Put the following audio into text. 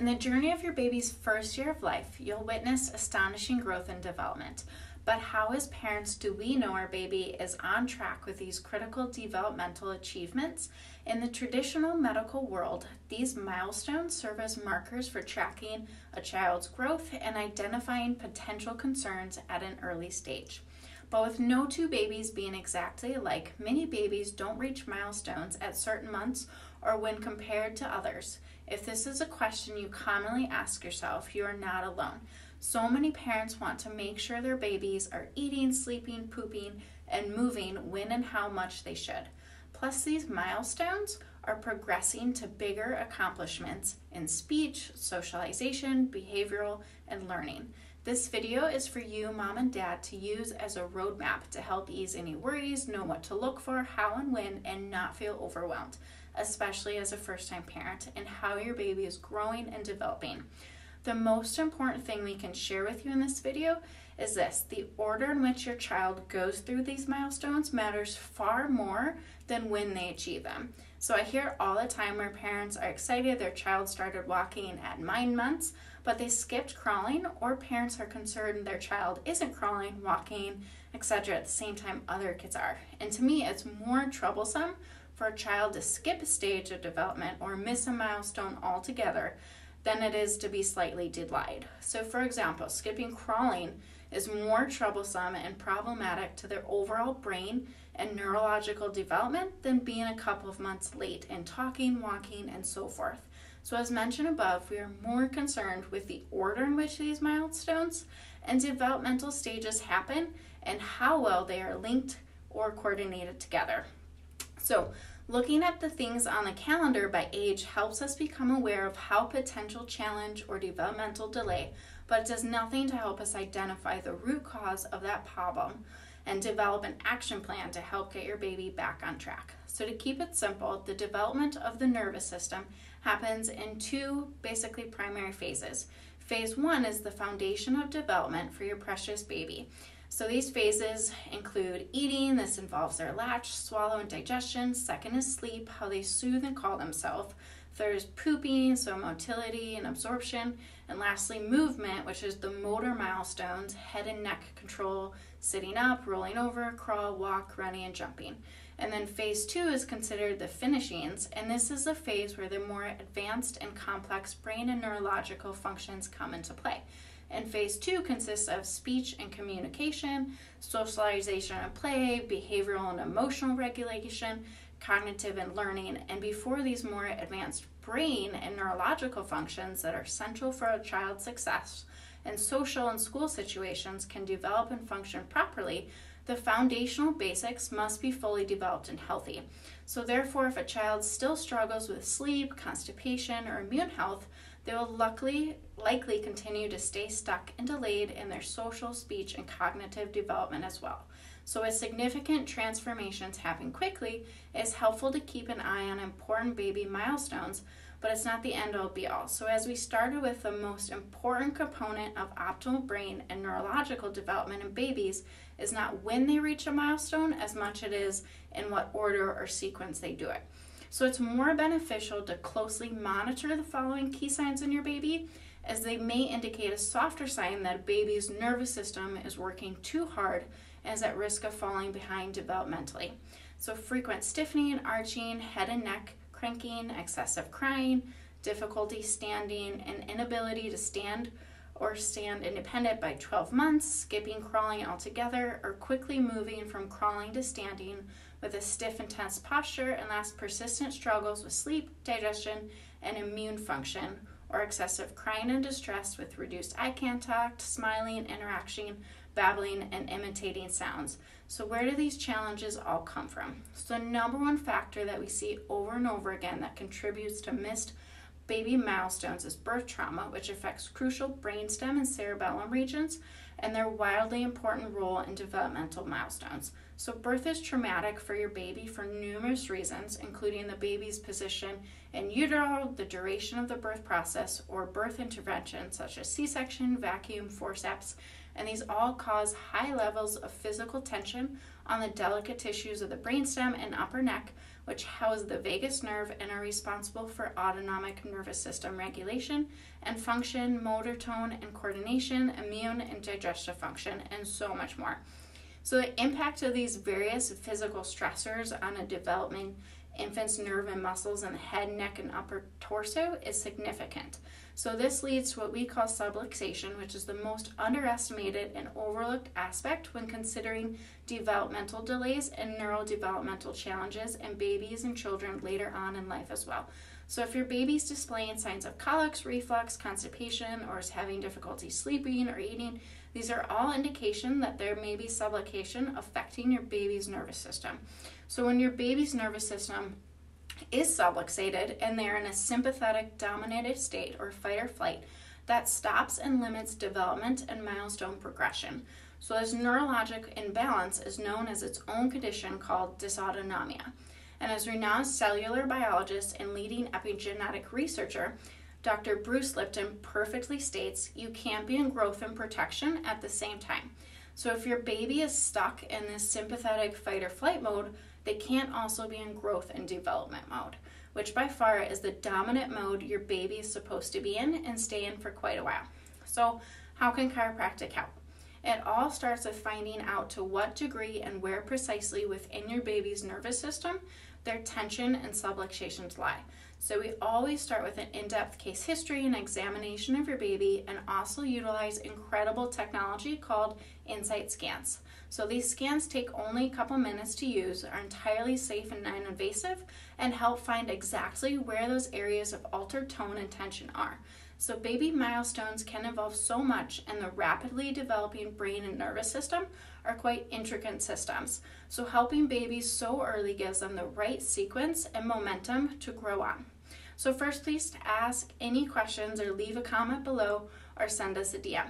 In the journey of your baby's first year of life, you'll witness astonishing growth and development. But how, as parents, do we know our baby is on track with these critical developmental achievements? In the traditional medical world, these milestones serve as markers for tracking a child's growth and identifying potential concerns at an early stage. But with no two babies being exactly alike, many babies don't reach milestones at certain months or when compared to others. If this is a question you commonly ask yourself, you are not alone. So many parents want to make sure their babies are eating, sleeping, pooping, and moving when and how much they should. Plus, these milestones are progressing to bigger accomplishments in speech, socialization, behavioral, and learning. This video is for you, mom and dad, to use as a roadmap to help ease any worries, know what to look for, how and when, and not feel overwhelmed, especially as a first time parent, and how your baby is growing and developing. The most important thing we can share with you in this video is this the order in which your child goes through these milestones matters far more than when they achieve them. So I hear all the time where parents are excited their child started walking at nine months, but they skipped crawling, or parents are concerned their child isn't crawling, walking, etc. at the same time other kids are. And to me, it's more troublesome for a child to skip a stage of development or miss a milestone altogether than it is to be slightly delayed. So, for example, skipping crawling is more troublesome and problematic to their overall brain and neurological development than being a couple of months late in talking, walking, and so forth. So, as mentioned above, we are more concerned with the order in which these milestones and developmental stages happen and how well they are linked or coordinated together. So, looking at the things on the calendar by age helps us become aware of how potential challenge or developmental delay but it does nothing to help us identify the root cause of that problem and develop an action plan to help get your baby back on track. So, to keep it simple, the development of the nervous system happens in two basically primary phases. Phase one is the foundation of development for your precious baby. So, these phases include eating, this involves their latch, swallow, and digestion. Second is sleep, how they soothe and call themselves. There's pooping, so motility and absorption. And lastly, movement, which is the motor milestones head and neck control, sitting up, rolling over, crawl, walk, running, and jumping. And then phase two is considered the finishings, and this is the phase where the more advanced and complex brain and neurological functions come into play. And phase two consists of speech and communication, socialization and play, behavioral and emotional regulation, cognitive and learning. And before these more advanced brain and neurological functions that are central for a child's success and social and school situations can develop and function properly, the foundational basics must be fully developed and healthy. So, therefore, if a child still struggles with sleep, constipation, or immune health, they will luckily likely continue to stay stuck and delayed in their social, speech, and cognitive development as well. So, as significant transformations happen quickly, it's helpful to keep an eye on important baby milestones, but it's not the end all be all. So, as we started with the most important component of optimal brain and neurological development in babies is not when they reach a milestone as much it is in what order or sequence they do it. So, it's more beneficial to closely monitor the following key signs in your baby as they may indicate a softer sign that a baby's nervous system is working too hard and is at risk of falling behind developmentally. So, frequent stiffening, arching, head and neck cranking, excessive crying, difficulty standing, and inability to stand or stand independent by 12 months, skipping crawling altogether, or quickly moving from crawling to standing with a stiff and tense posture, and last persistent struggles with sleep, digestion, and immune function, or excessive crying and distress with reduced eye contact, smiling, interaction, babbling, and imitating sounds. So, where do these challenges all come from? So, the number one factor that we see over and over again that contributes to missed baby milestones is birth trauma, which affects crucial brainstem and cerebellum regions and their wildly important role in developmental milestones. So, birth is traumatic for your baby for numerous reasons, including the baby's position in utero, the duration of the birth process, or birth intervention such as C section, vacuum, forceps, and these all cause high levels of physical tension on the delicate tissues of the brainstem and upper neck, which house the vagus nerve and are responsible for autonomic nervous system regulation and function, motor tone and coordination, immune and digestive function, and so much more. So, the impact of these various physical stressors on a developing infant's nerve and muscles in the head, neck, and upper torso is significant. So, this leads to what we call subluxation, which is the most underestimated and overlooked aspect when considering developmental delays and neurodevelopmental challenges in babies and children later on in life as well. So, if your baby's displaying signs of colics, reflux, constipation, or is having difficulty sleeping or eating, these are all indication that there may be subluxation affecting your baby's nervous system. So when your baby's nervous system is subluxated and they're in a sympathetic dominated state or fight or flight, that stops and limits development and milestone progression. So this neurologic imbalance is known as its own condition called dysautonomia. And as renowned cellular biologist and leading epigenetic researcher, Dr. Bruce Lipton perfectly states you can't be in growth and protection at the same time. So if your baby is stuck in this sympathetic fight or flight mode, they can't also be in growth and development mode, which by far is the dominant mode your baby is supposed to be in and stay in for quite a while. So, how can chiropractic help? It all starts with finding out to what degree and where precisely within your baby's nervous system their tension and subluxations lie. So we always start with an in-depth case history and examination of your baby and also utilize incredible technology called Insight scans. So these scans take only a couple minutes to use, are entirely safe and non-invasive, and help find exactly where those areas of altered tone and tension are. So baby milestones can involve so much and the rapidly developing brain and nervous system are quite intricate systems. So helping babies so early gives them the right sequence and momentum to grow on. So first please ask any questions or leave a comment below or send us a DM.